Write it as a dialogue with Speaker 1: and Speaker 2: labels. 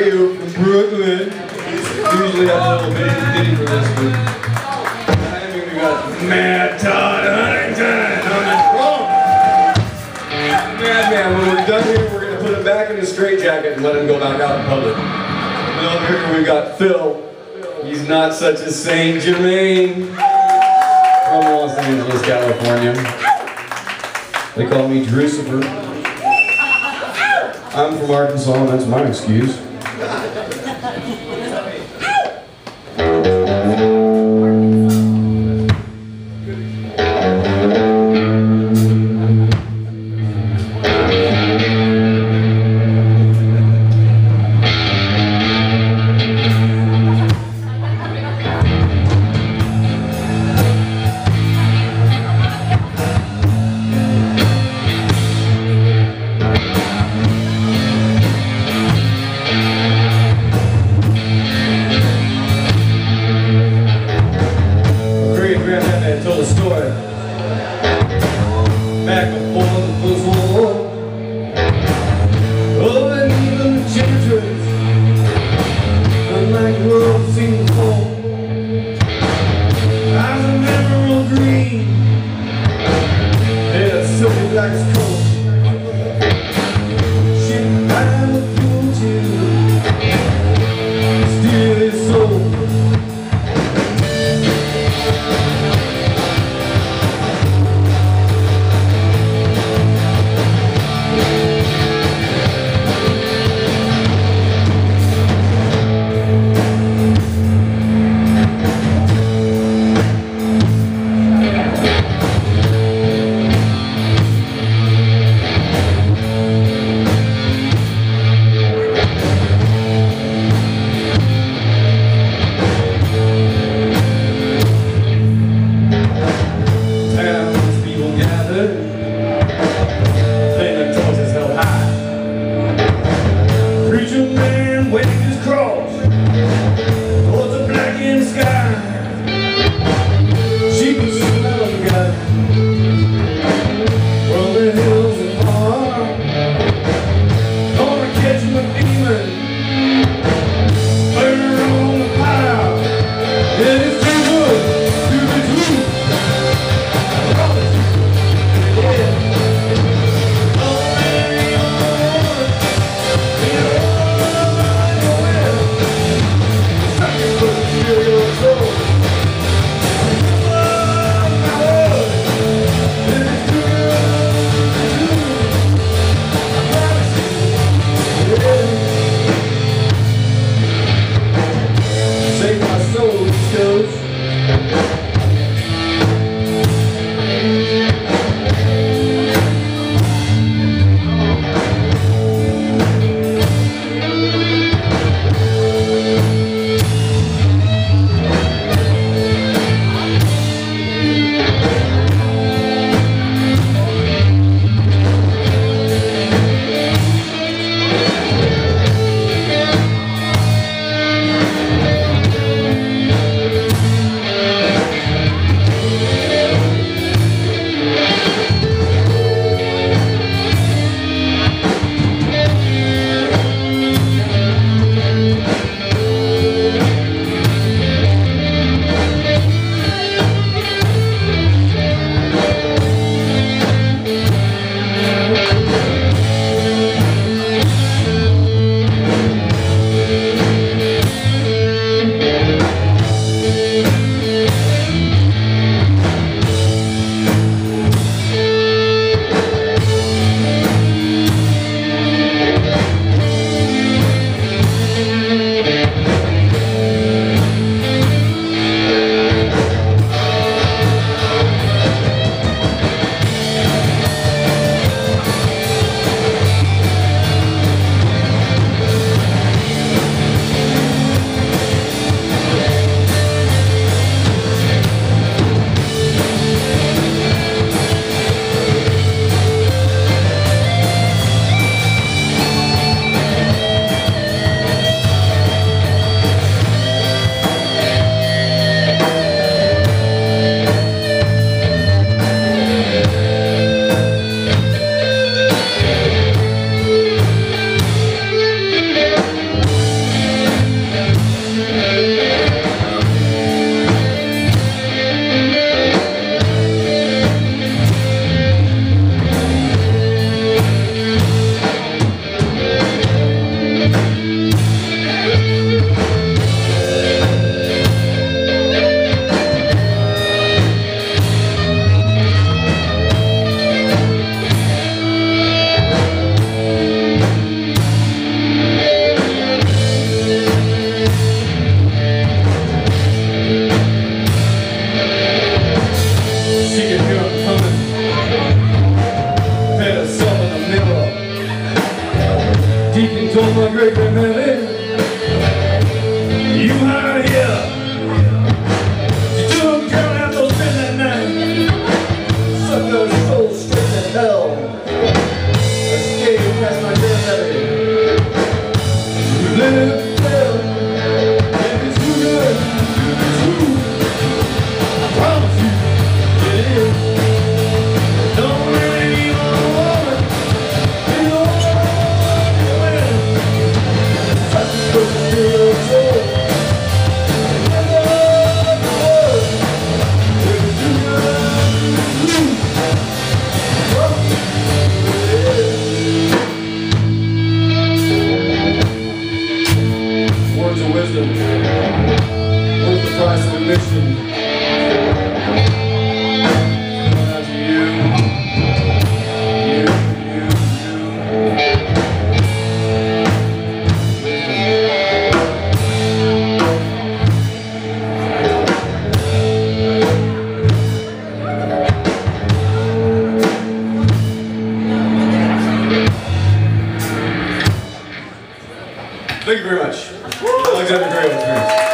Speaker 1: You from Brooklyn. Usually I have a little bitty ditty for this, but I mean, we got Mad Tod Huntington on the drum. Madman, when we're done here, we're gonna put him back in his straitjacket and let him go back out in public. And over here we got Phil. He's not such a Saint Germain from Los Angeles, California. They call me Drucifer. I'm from Arkansas, and that's my excuse. life's cool. Told my great family, You have. Thank you very much. Alexander Gray